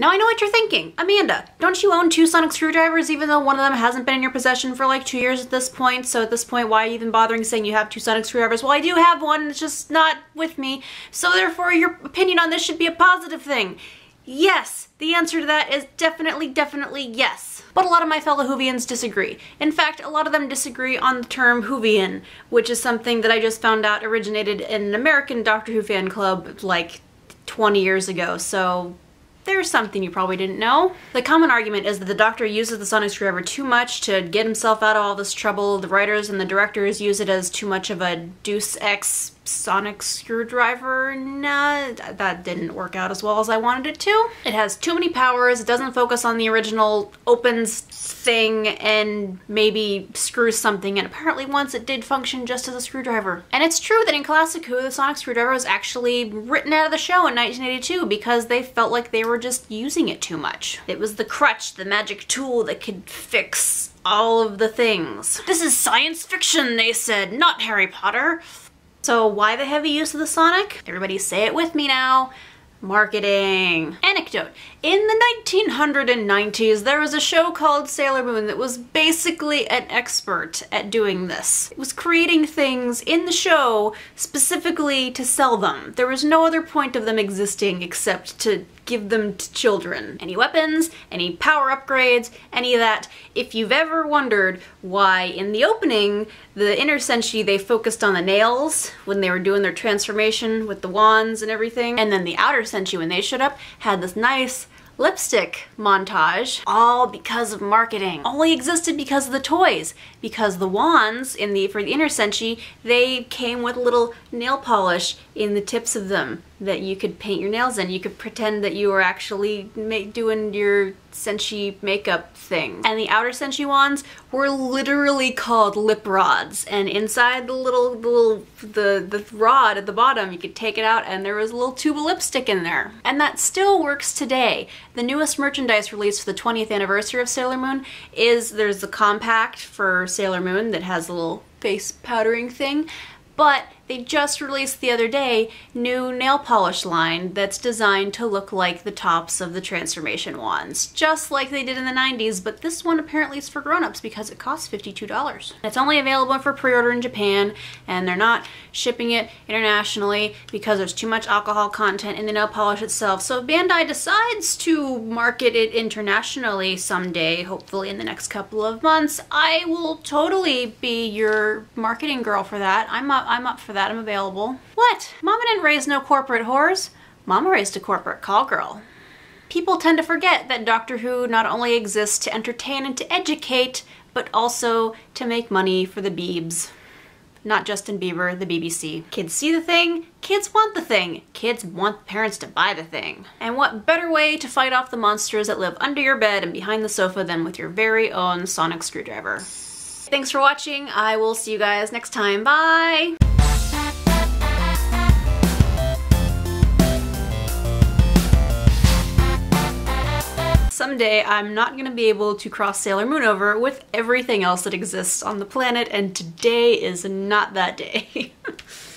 Now I know what you're thinking. Amanda, don't you own two sonic screwdrivers even though one of them hasn't been in your possession for like two years at this point? So at this point, why are you even bothering saying you have two sonic screwdrivers? Well, I do have one, it's just not with me. So therefore, your opinion on this should be a positive thing. Yes, the answer to that is definitely, definitely yes. But a lot of my fellow Whovians disagree. In fact, a lot of them disagree on the term Whovian, which is something that I just found out originated in an American Doctor Who fan club like 20 years ago, so there's something you probably didn't know. The common argument is that the Doctor uses the sonic screwdriver too much to get himself out of all this trouble. The writers and the directors use it as too much of a Deus Ex sonic screwdriver. Nah, that didn't work out as well as I wanted it to. It has too many powers, it doesn't focus on the original opens thing and maybe screws something and apparently once it did function just as a screwdriver. And it's true that in Classic Who the sonic screwdriver was actually written out of the show in 1982 because they felt like they were just using it too much. It was the crutch, the magic tool that could fix all of the things. This is science fiction, they said, not Harry Potter. So why the heavy use of the Sonic? Everybody say it with me now. Marketing. Anecdote. In the 1990s, there was a show called Sailor Moon that was basically an expert at doing this. It was creating things in the show specifically to sell them. There was no other point of them existing except to give them to children. Any weapons, any power upgrades, any of that. If you've ever wondered why in the opening, the inner senshi, they focused on the nails when they were doing their transformation with the wands and everything, and then the outer senshi, when they showed up, had this nice lipstick montage, all because of marketing. Only existed because of the toys, because the wands in the for the inner senshi, they came with little nail polish in the tips of them that you could paint your nails in. You could pretend that you were actually doing your senshi makeup thing. And the outer senshi wands were literally called lip rods. And inside the little, the little, the, the rod at the bottom, you could take it out and there was a little tube of lipstick in there. And that still works today. The newest merchandise released for the 20th anniversary of Sailor Moon is there's the compact for Sailor Moon that has a little face powdering thing, but they just released the other day new nail polish line that's designed to look like the tops of the transformation wands, just like they did in the 90s, but this one apparently is for grown-ups because it costs $52. It's only available for pre-order in Japan, and they're not shipping it internationally because there's too much alcohol content in the nail polish itself. So Bandai decides to market it internationally someday, hopefully in the next couple of months, I will totally be your marketing girl for that. I'm up, I'm up for that I'm available. What? Mama didn't raise no corporate whores. Mama raised a corporate call girl. People tend to forget that Doctor Who not only exists to entertain and to educate, but also to make money for the Beebs. Not Justin Bieber, the BBC. Kids see the thing, kids want the thing. Kids want parents to buy the thing. And what better way to fight off the monsters that live under your bed and behind the sofa than with your very own sonic screwdriver. Thanks for watching. I will see you guys next time. Bye! Someday I'm not gonna be able to cross Sailor Moon over with everything else that exists on the planet and today is not that day.